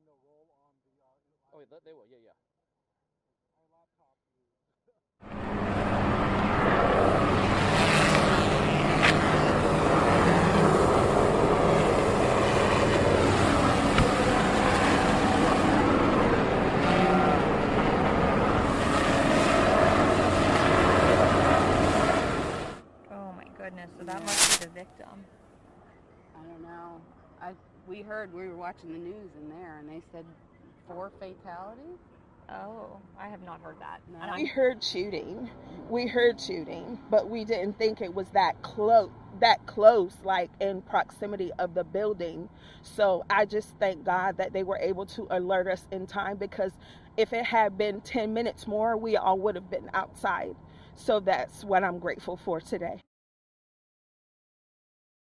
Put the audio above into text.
letting it roll on the. Uh, Oh, they they will. Yeah, yeah. my laptop is. Oh my goodness. So that must be the victim. I don't know. I we heard we were watching the news in there, and they said four fatalities. Oh, I have not heard that. No. We heard shooting. We heard shooting, but we didn't think it was that close that close like in proximity of the building. So I just thank God that they were able to alert us in time because if it had been 10 minutes more, we all would have been outside. So that's what I'm grateful for today.